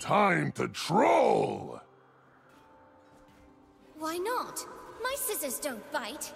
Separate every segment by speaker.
Speaker 1: Time to troll!
Speaker 2: Why not? My scissors don't bite.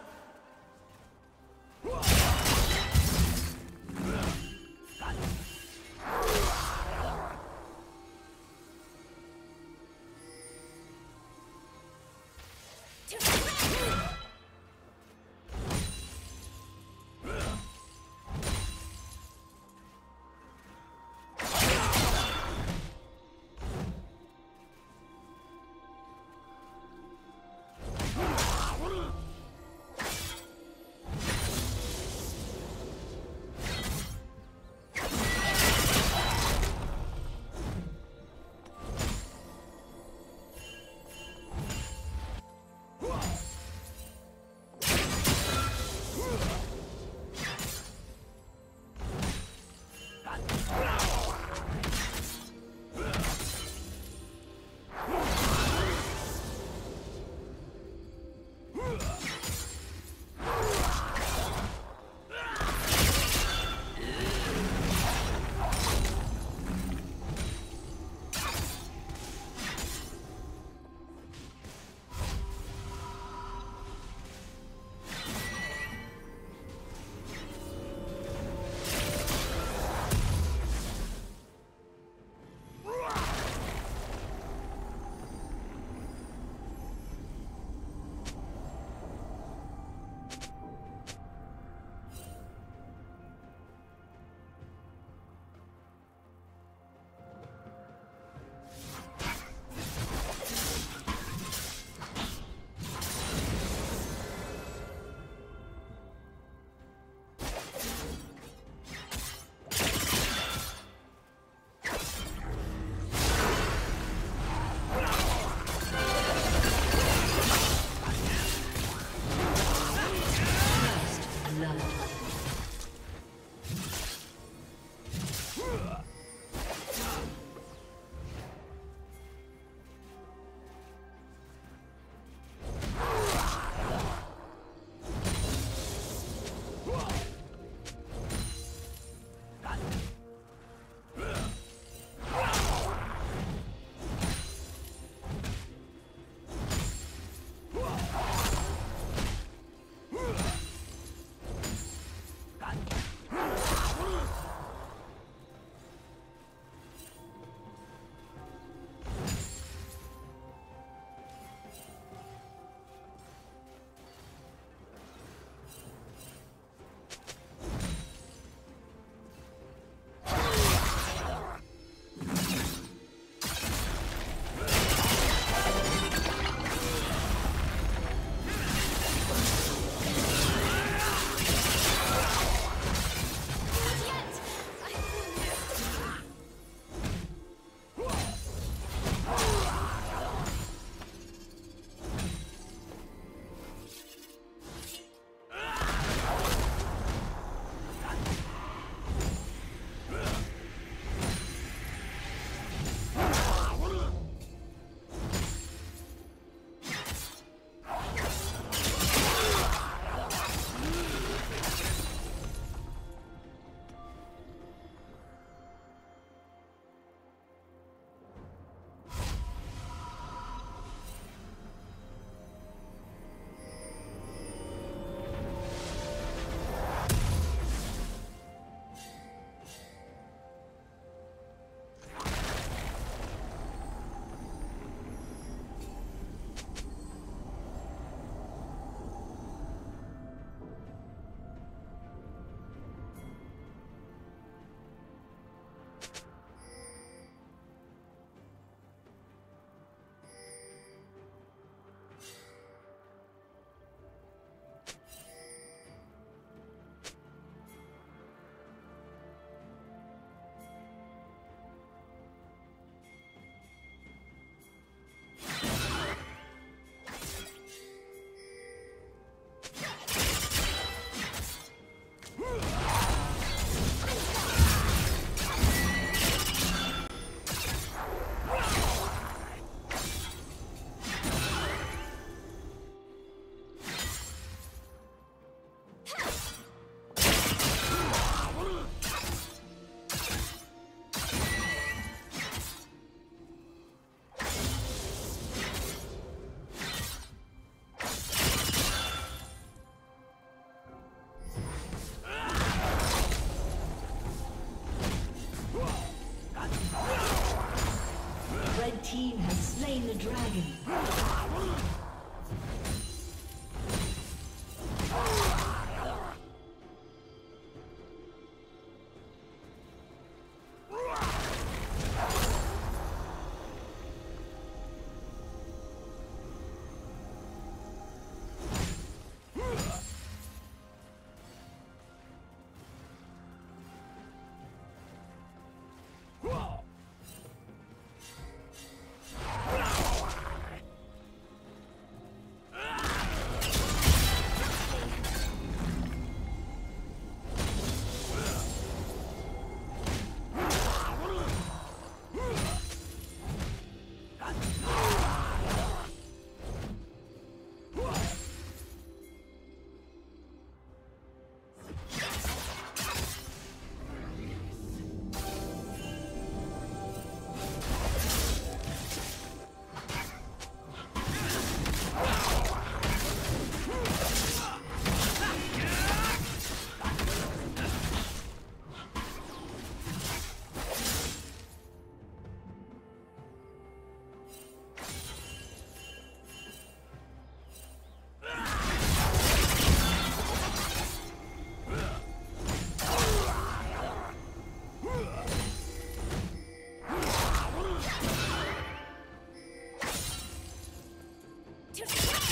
Speaker 3: Yeah!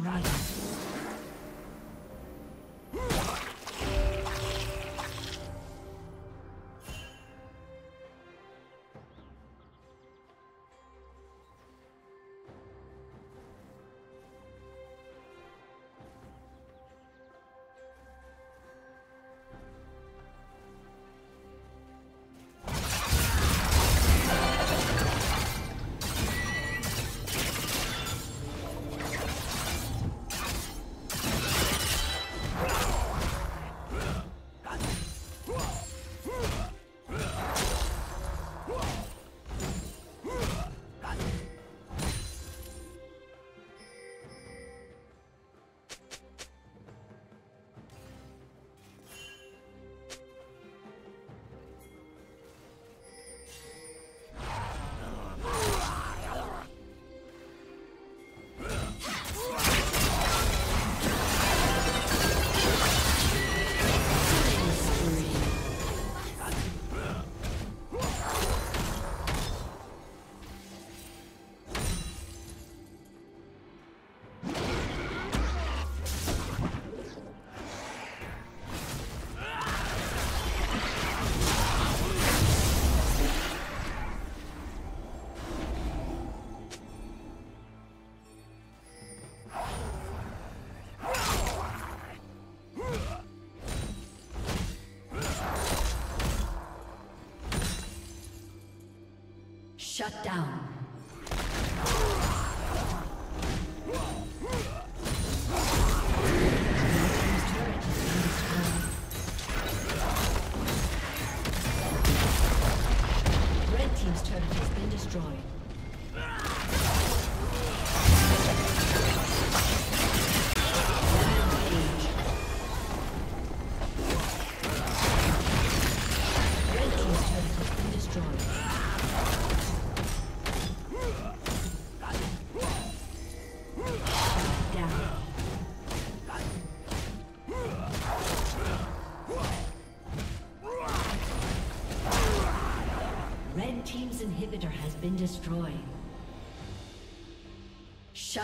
Speaker 3: Dragon. Shut down.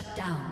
Speaker 3: Shut down.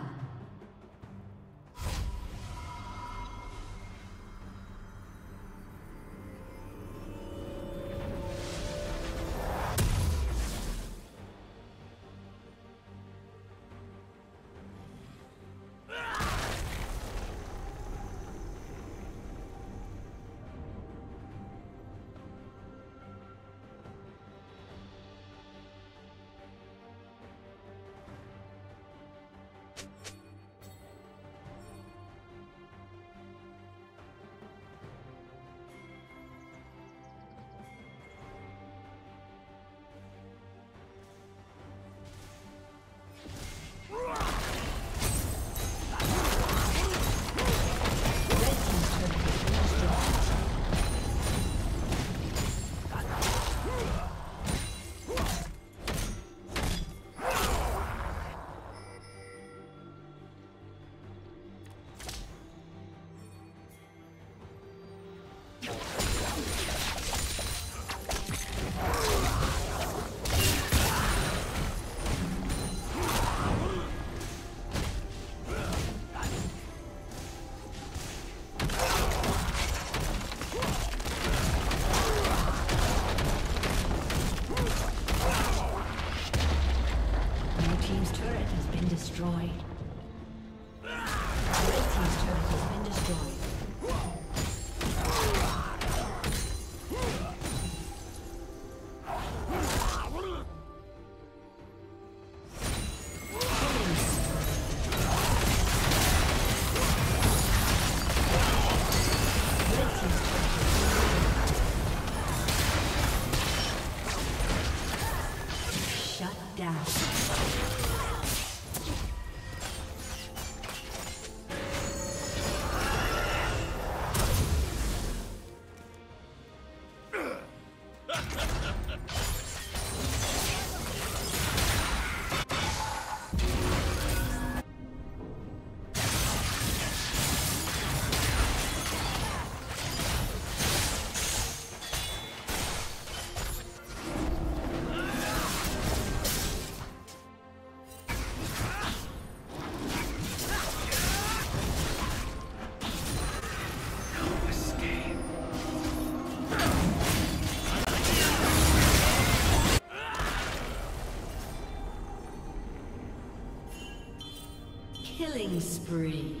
Speaker 3: Spree.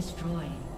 Speaker 3: Destroyed.